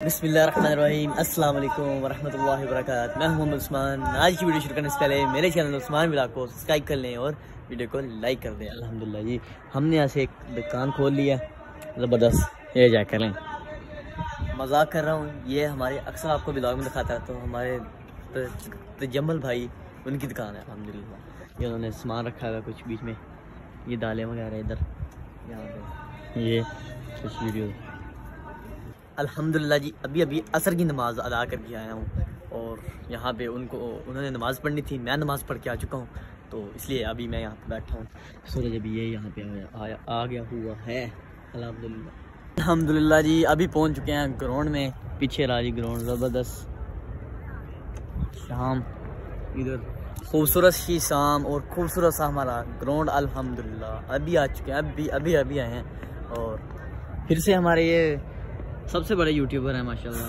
अस्सलाम वालेकुम वरहमतुल्लाहि वबरकातुहू। मैं मोहम्मद उस्मान। आज की वीडियो शुरू करने से पहले मेरे चैनल उस्मान ब्लॉग को सब्सक्राइब कर लें और वीडियो को लाइक कर दें। अल्हम्दुलिल्लाह जी, हमने यहाँ से एक दुकान खोल लिया ज़बरदस्त। ये जा करें मज़ाक कर रहा हूँ। ये हमारे अक्सर आपको ब्लॉग में दिखाता है तो हमारे तजम्मल भाई, उनकी दुकान है अलहमदिल्ला ये उन्होंने सामान रखा हुआ कुछ बीच में। ये दालें वगैरह इधर। यहाँ पे। ये कुछ वीडियो। अल्हम्दुलिल्लाह जी, अभी अभी असर की नमाज़ अदा करके आया हूँ। और यहाँ पे उनको, उन्होंने नमाज़ पढ़नी थी, मैं नमाज़ पढ़ के आ चुका हूँ। तो इसलिए अभी मैं यहाँ पे बैठा हूँ। सूरज अभी ये यहाँ पे आया आ गया हुआ है। अल्हम्दुलिल्लाह। अल्हम्दुलिल्लाह जी, अभी पहुँच चुके हैं ग्राउंड में, पीछे राज़ी ग्राउंड, ज़बरदस्त। शाम, इधर। खूबसूरत सी शाम और खूबसूरत सा हमारा ग्राउंड, अल्हम्दुलिल्लाह। अभी आ चुके हैं, अभी अभी अभी आए हैं। और फिर से हमारे ये सबसे बड़े यूट्यूबर हैं, माशाल्लाह।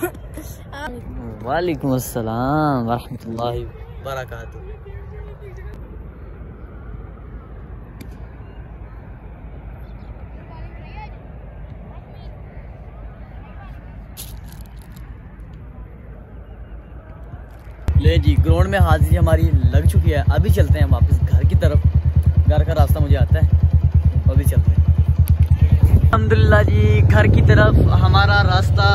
वालेकुम अस्सलाम वरहमतुल्लाहि ले जी ग्राउंड में हाजिरी हमारी लग चुकी है। अभी चलते हैं वापस घर की तरफ़। घर का रास्ता मुझे आता है। अभी चलते हैं। अलहमदिल्ला जी, घर की तरफ़ हमारा रास्ता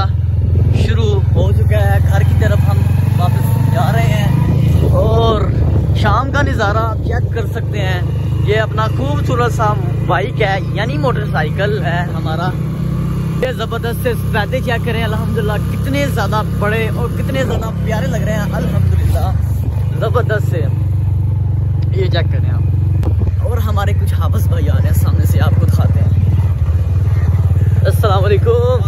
शुरू हो चुका है। घर की तरफ़ हम वापस जा रहे हैं और शाम का नज़ारा आप चेक कर सकते हैं। ये अपना खूबसूरत सा बाइक है, यानी मोटरसाइकिल है हमारा। ये ज़बरदस्त से फ़ायदे चेक करें, अल्हम्दुलिल्लाह, कितने ज़्यादा बड़े और कितने ज़्यादा प्यारे लग रहे हैं, अल्हम्दुलिल्लाह। ज़बरदस्त से ये चेक करें आप और हमारे कुछ हाफस भाई आ रहे हैं सामने से आपको दिखाते हैं अस्सलाम वालेकुम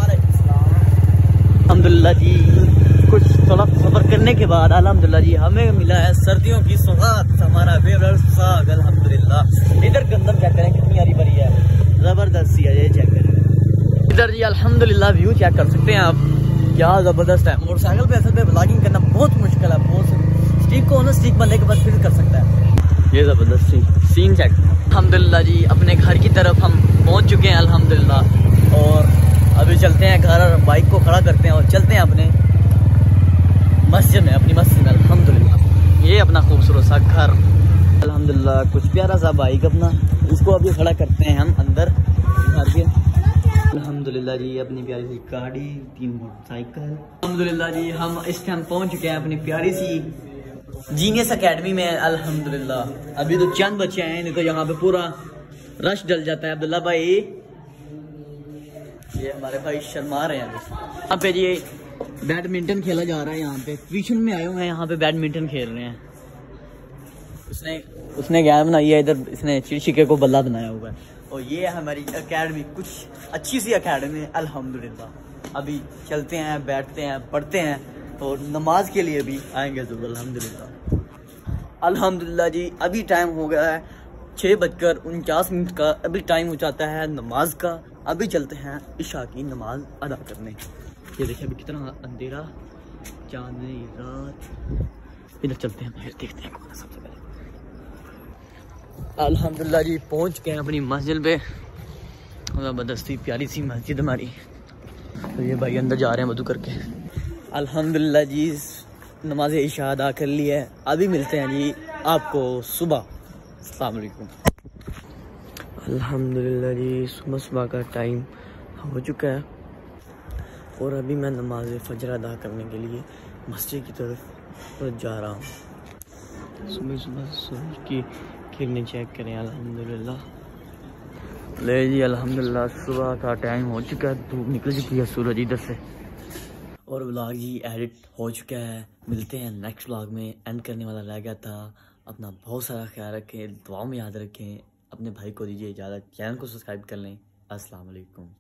अलहमदिल्ला जी। कुछ थोड़ा सफ़र करने के बाद अलहमदिल्ला जी, हमें मिला है सर्दियों की सौगात हमारा फेवरेट साग अलहमदिल्ला इधर गंदम चेक करें, कितनी हरी भरी है। ज़बरदस्त है, ये चेक करें। इधर जी, अल्हम्दुलिल्लाह व्यू चेक कर सकते हैं आप। क्या ज़बरदस्त है। मोटरसाइकिल पे असल पे ब्लॉगिंग करना बहुत मुश्किल है, बहुत स्टिक को ना स्टिक बनने के बाद फिर कर सकता है। ये ज़बरदस्त सी सीन चेक अलहमदिल्ला जी, अपने घर की तरफ़ हम पहुँच चुके हैं, अल्हम्दुलिल्लाह। और अभी चलते हैं घर बाइक को खड़ा करते हैं और चलते हैं अपने मस्जिद में, अपनी मस्जिद में, अल्हम्दुलिल्लाह। ये अपना खूबसूरत सा घर। अल्हम्दुलिल्लाह, कुछ प्यारा सा बाइक अपना। इसको अभी खड़ा करते हैं हम अंदर। घर के जी, अपनी प्यारी सी गाड़ी, तीन मोटरसाइकिल अल्हम्दुलिल्लाह जी, हम इस टाइम पहुँच चुके हैं अपनी प्यारी सी जीनियस अकेडमी में, अल्हम्दुलिल्लाह। अभी तो चंद बच्चे हैं नहीं तो यहाँ पे पूरा रश डल जाता है। अब्दुल्ला भाई ये हमारे भाई शर्मा रहे हैं। यहाँ पे ये बैडमिंटन खेला जा रहा है यहाँ पे। ट्यूशन में आए हुए हैं, यहाँ पे बैडमिंटन खेल रहे हैं। उसने उसने क्या बनाई है, इधर इसने चिड़चिके को बल्ला बनाया हुआ है। और ये है हमारी अकेडमी कुछ अच्छी सी अकेडमी है अल्हम्दुलिल्लाह। अभी चलते हैं, बैठते हैं, पढ़ते हैं, और नमाज़ के लिए भी आएँगे ज़रूर अल्हम्दुलिल्लाह। अल्हम्दुलिल्लाह जी, अभी टाइम हो गया है छः बजकर उनचास मिनट का। अभी टाइम हो जाता है नमाज़ का। अभी चलते हैं ईशा की नमाज़ अदा करने। ये देखिए अभी कितना अंधेरा चांदनी रात। इधर चलते हैं बाहर देखते हैं कौन सबसे पहले। अल्हम्दुलिल्लाह जी, पहुँच गए अपनी मस्जिद पे। ज़बरदस्ती, प्यारी सी मस्जिद हमारी। तो ये भाई अंदर जा रहे हैं वधु करके। अल्हम्दुलिल्लाह जी, नमाज़ ईशा अदा कर ली है। अभी मिलते हैं जी आपको सुबह। अलकुम अल्हम्दुलिल्लाह जी, सुबह सुबह का टाइम हो चुका है। और अभी मैं नमाज़ फजर अदा करने के लिए मस्जिद की तरफ़ जा रहा हूँ। सुबह सुबह सूरज की किरणें चेक करें अल्हम्दुलिल्लाह ले जी अल्हम्दुलिल्लाह सुबह का टाइम हो चुका है। धूप निकल चुकी है, सूरज इधर से। और व्लॉग जी एडिट हो चुका है। मिलते हैं नेक्स्ट व्लॉग में। एंड करने वाला रह गया था। अपना बहुत सारा ख्याल रखें दुआ में याद रखें। अपने भाई को दीजिए इजाज़त चैनल को सब्सक्राइब कर लें। अस्सलाम वालेकुम